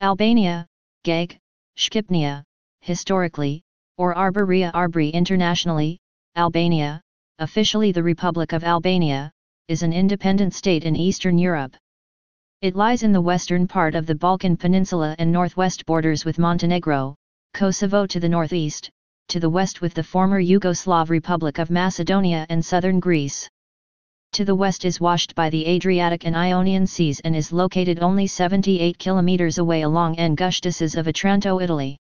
Albania, Gheg, Shqipnia, historically, or Arboria Arbri internationally, Albania, officially the Republic of Albania, is an independent state in Eastern Europe. It lies in the western part of the Balkan Peninsula and northwest borders with Montenegro, Kosovo to the northeast, to the west with the former Yugoslav Republic of Macedonia and southern Greece. To the west is washed by the Adriatic and Ionian Seas and is located only 78 kilometers away along Angustices of Otranto, Italy.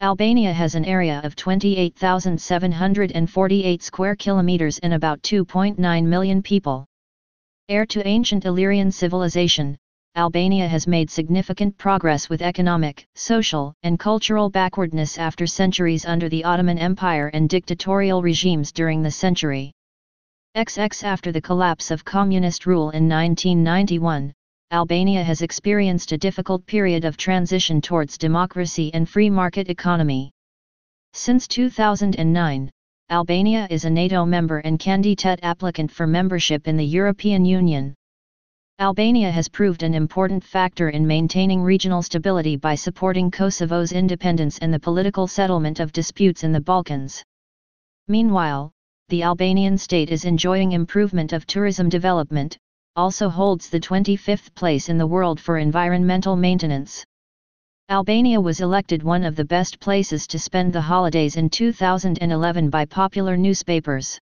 Albania has an area of 28,748 square kilometers and about 2.9 million people. Heir to ancient Illyrian civilization, Albania has made significant progress with economic, social, and cultural backwardness after centuries under the Ottoman Empire and dictatorial regimes during the century. XX After the collapse of communist rule in 1991, Albania has experienced a difficult period of transition towards democracy and free market economy. Since 2009, Albania is a NATO member and candidate applicant for membership in the European Union. Albania has proved an important factor in maintaining regional stability by supporting Kosovo's independence and the political settlement of disputes in the Balkans. Meanwhile, the Albanian state is enjoying improvement of tourism development, also holds the 25th place in the world for environmental maintenance. Albania was elected one of the best places to spend the holidays in 2011 by popular newspapers.